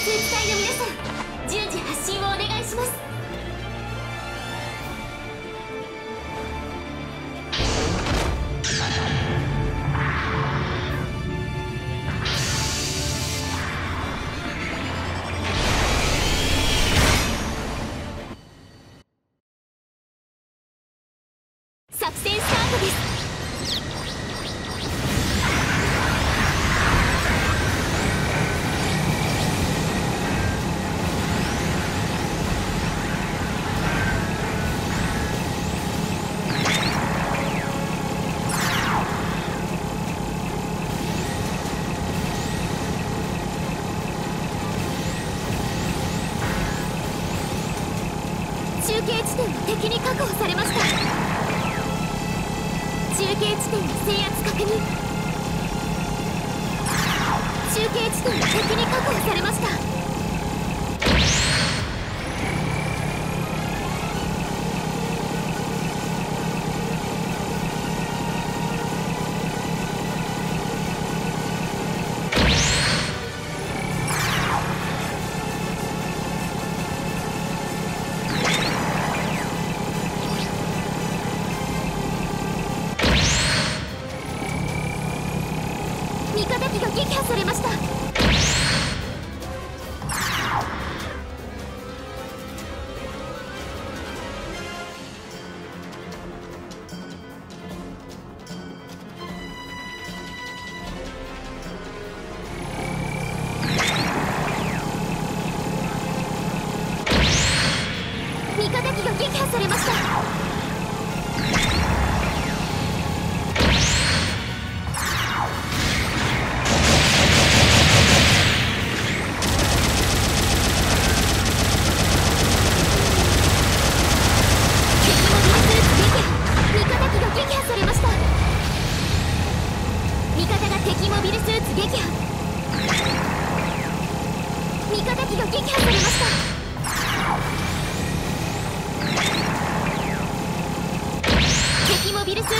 スーツ隊の皆さん順次発進をお願いします。地点の制圧確認。中継地点が敵に確保されました。が撃破されました。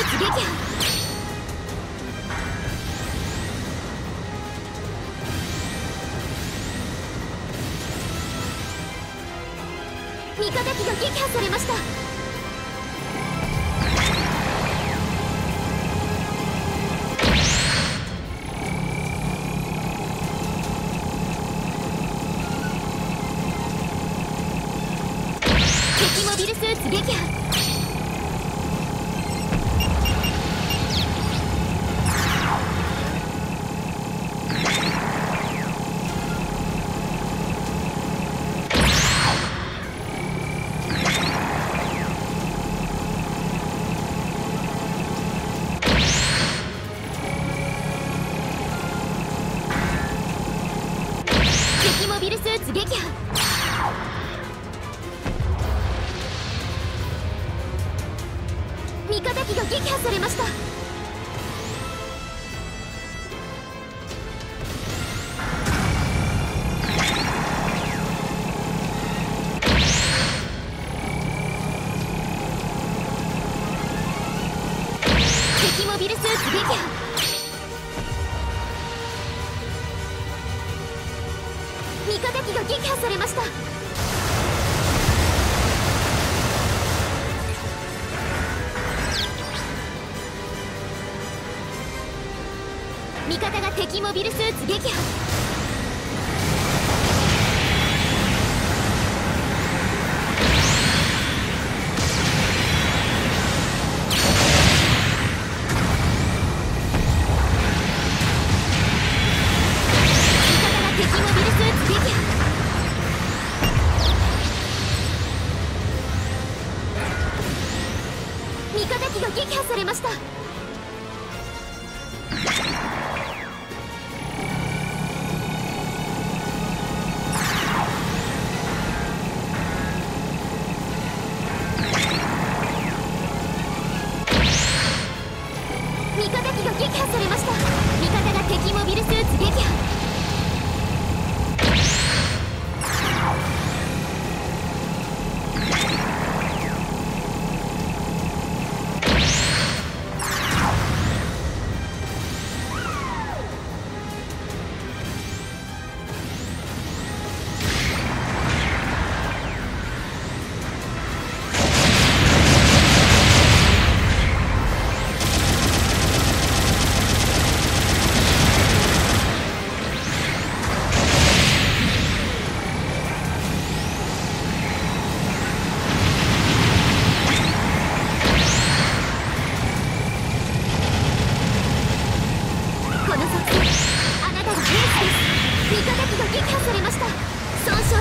撃破味方機が撃破されました機が撃破されました。味方が敵モビルスーツ撃破。味方機が撃破されました。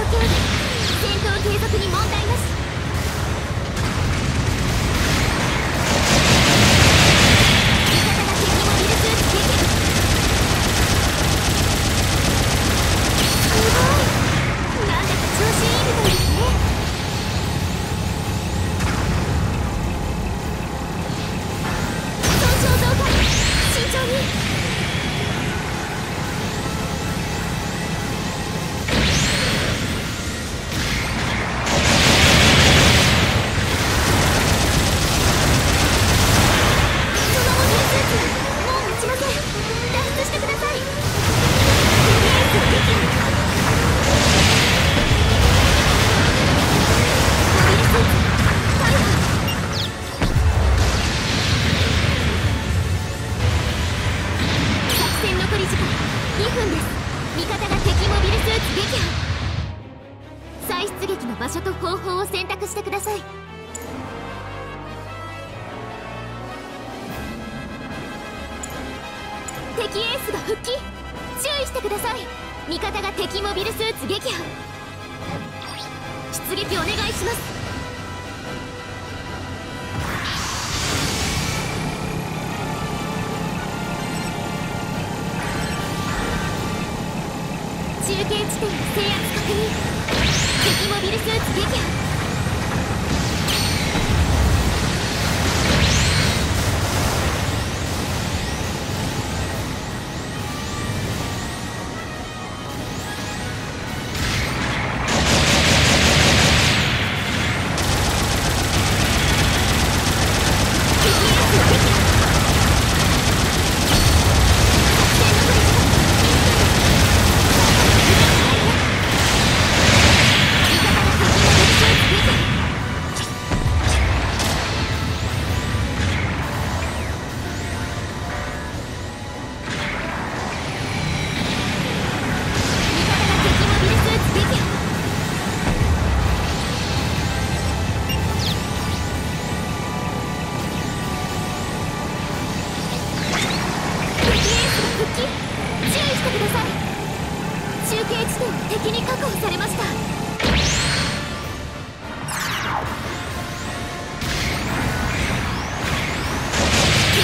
況で戦闘継続に問題なし。きゃ再出撃の場所と方法を選択してください。敵エースが復帰。注意してください。味方が敵モビルスーツ撃破。出撃お願いします。中継地点の制圧確認。敵モビルスーツ撃破。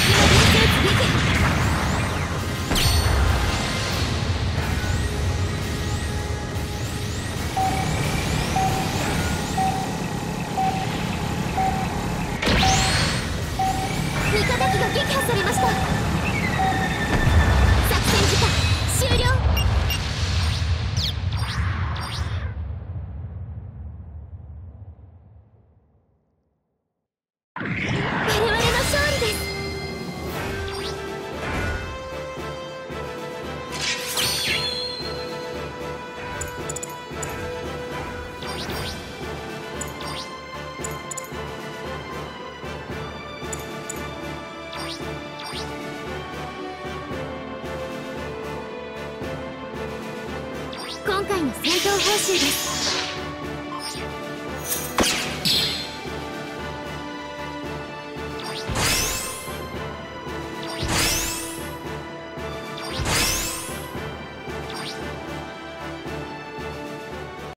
敵の連を続いて今回の戦闘報酬です。